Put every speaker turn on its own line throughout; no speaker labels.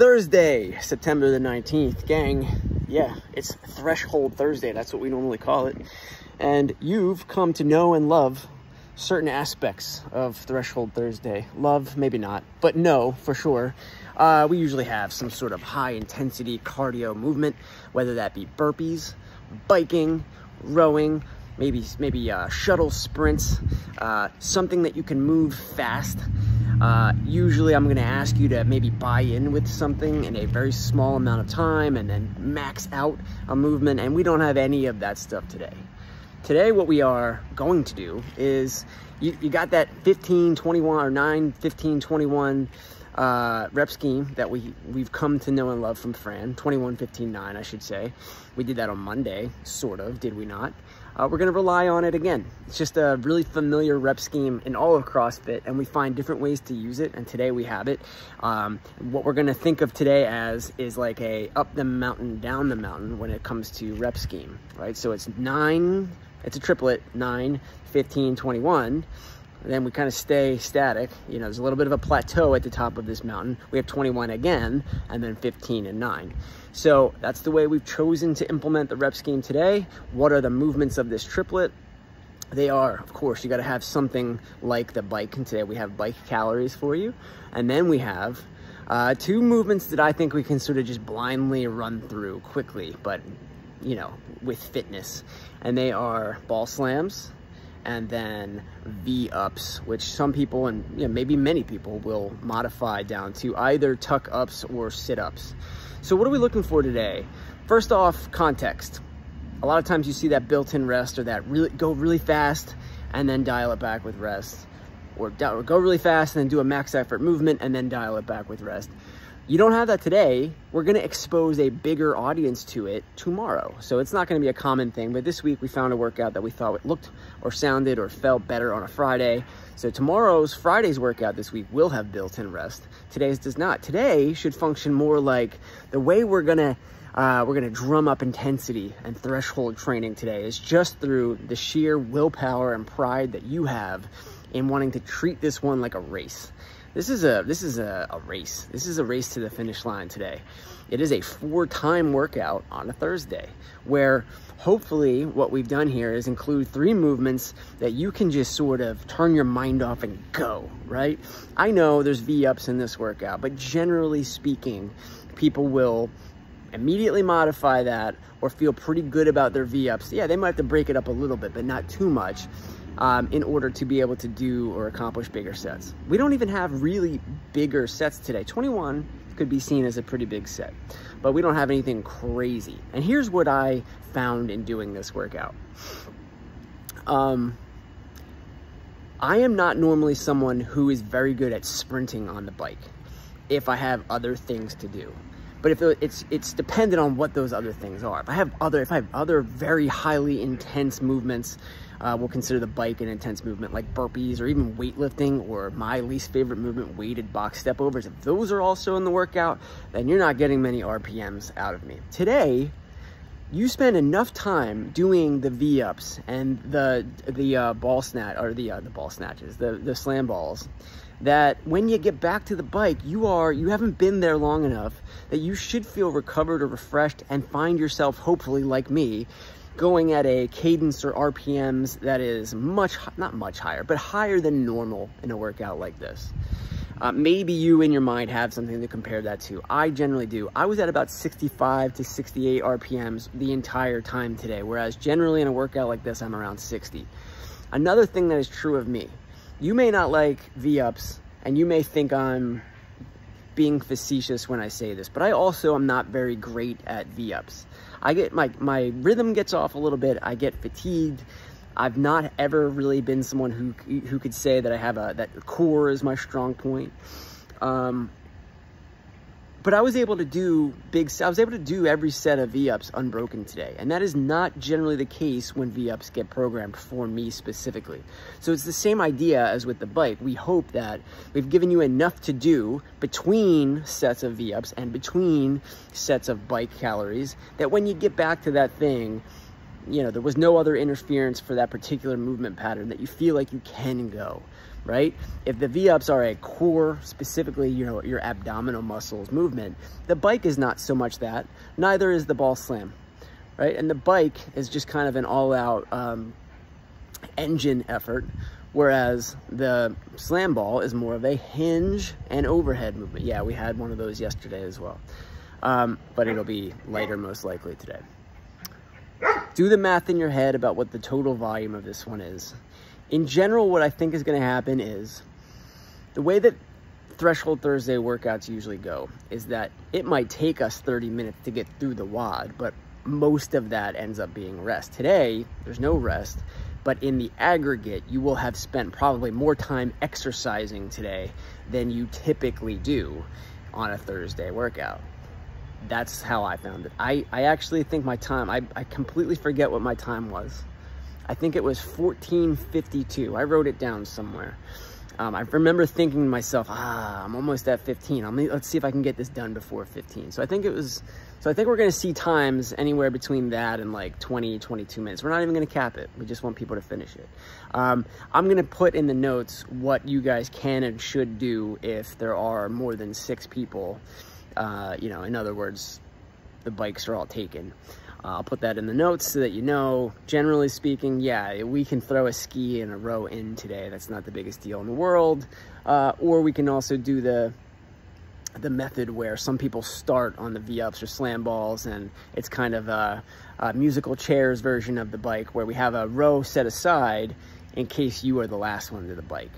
Thursday, September the 19th. Gang, yeah, it's Threshold Thursday. That's what we normally call it. And you've come to know and love certain aspects of Threshold Thursday. Love, maybe not, but no, for sure. Uh, we usually have some sort of high intensity cardio movement, whether that be burpees, biking, rowing, maybe maybe uh, shuttle sprints, uh, something that you can move fast. Uh, usually I'm gonna ask you to maybe buy in with something in a very small amount of time and then max out a movement and we don't have any of that stuff today. Today what we are going to do is you, you got that 15, 21 or 9, 15, 21 uh, rep scheme that we, we've come to know and love from Fran, 21, 15, 9, I should say. We did that on Monday, sort of, did we not? Uh, we're gonna rely on it again. It's just a really familiar rep scheme in all of CrossFit and we find different ways to use it and today we have it. Um, what we're gonna think of today as is like a up the mountain, down the mountain when it comes to rep scheme, right? So it's nine, it's a triplet, nine, 15, 21 then we kind of stay static. You know, there's a little bit of a plateau at the top of this mountain. We have 21 again, and then 15 and 9. So that's the way we've chosen to implement the rep scheme today. What are the movements of this triplet? They are, of course, you got to have something like the bike. And today we have bike calories for you. And then we have uh, two movements that I think we can sort of just blindly run through quickly, but, you know, with fitness. And they are ball slams and then V-ups, which some people and you know, maybe many people will modify down to either tuck-ups or sit-ups. So what are we looking for today? First off, context. A lot of times you see that built-in rest or that really go really fast and then dial it back with rest. Or, or go really fast and then do a max effort movement and then dial it back with rest. You don't have that today. We're going to expose a bigger audience to it tomorrow. So it's not going to be a common thing. But this week we found a workout that we thought it looked or sounded or felt better on a Friday. So tomorrow's Friday's workout this week will have built-in rest. Today's does not. Today should function more like the way we're going to uh, we're going to drum up intensity and threshold training today is just through the sheer willpower and pride that you have in wanting to treat this one like a race. This is a this is a, a, race. This is a race to the finish line today. It is a for-time workout on a Thursday where hopefully what we've done here is include three movements that you can just sort of turn your mind off and go, right? I know there's V-ups in this workout, but generally speaking, people will immediately modify that or feel pretty good about their V-ups. Yeah, they might have to break it up a little bit, but not too much um, in order to be able to do or accomplish bigger sets. We don't even have really bigger sets today. 21 could be seen as a pretty big set, but we don't have anything crazy. And here's what I found in doing this workout. Um, I am not normally someone who is very good at sprinting on the bike if I have other things to do. But if it's it's dependent on what those other things are. If I have other if I have other very highly intense movements uh, we'll consider the bike an intense movement like burpees or even weightlifting or my least favorite movement, weighted box step overs. If those are also in the workout, then you're not getting many RPMs out of me. Today, you spend enough time doing the V-ups and the the uh, ball snatch or the uh, the ball snatches, the the slam balls, that when you get back to the bike, you are you haven't been there long enough that you should feel recovered or refreshed and find yourself hopefully like me going at a cadence or RPMs that is much, not much higher, but higher than normal in a workout like this. Uh, maybe you in your mind have something to compare that to. I generally do. I was at about 65 to 68 RPMs the entire time today, whereas generally in a workout like this, I'm around 60. Another thing that is true of me, you may not like V-ups and you may think I'm being facetious when I say this, but I also am not very great at V-ups. I get my, my rhythm gets off a little bit. I get fatigued. I've not ever really been someone who, who could say that I have a, that core is my strong point. Um, but I was able to do big, I was able to do every set of V-ups unbroken today. And that is not generally the case when V-ups get programmed for me specifically. So it's the same idea as with the bike. We hope that we've given you enough to do between sets of V-ups and between sets of bike calories that when you get back to that thing, you know, there was no other interference for that particular movement pattern that you feel like you can go. right? If the V-ups are a core, specifically, you know, your abdominal muscles movement, the bike is not so much that, neither is the ball slam, right? And the bike is just kind of an all-out um, engine effort, whereas the slam ball is more of a hinge and overhead movement. Yeah, we had one of those yesterday as well, um, but it'll be lighter most likely today. Do the math in your head about what the total volume of this one is. In general, what I think is going to happen is the way that Threshold Thursday workouts usually go is that it might take us 30 minutes to get through the WOD, but most of that ends up being rest. Today, there's no rest, but in the aggregate, you will have spent probably more time exercising today than you typically do on a Thursday workout. That's how I found it. I, I actually think my time, I, I completely forget what my time was. I think it was 1452. I wrote it down somewhere. Um, I remember thinking to myself, ah, I'm almost at 15. I'm, let's see if I can get this done before 15. So I think it was, so I think we're going to see times anywhere between that and like 20, 22 minutes. We're not even going to cap it. We just want people to finish it. Um, I'm going to put in the notes what you guys can and should do if there are more than six people. Uh, you know, in other words, the bikes are all taken. Uh, I'll put that in the notes so that you know, generally speaking, yeah, we can throw a ski and a row in today. That's not the biggest deal in the world. Uh, or we can also do the the method where some people start on the V-ups or slam balls and it's kind of a, a musical chairs version of the bike where we have a row set aside in case you are the last one to the bike.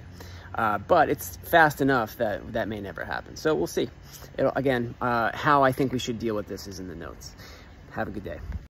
Uh, but it's fast enough that that may never happen. So we'll see. It'll, again, uh, how I think we should deal with this is in the notes. Have a good day.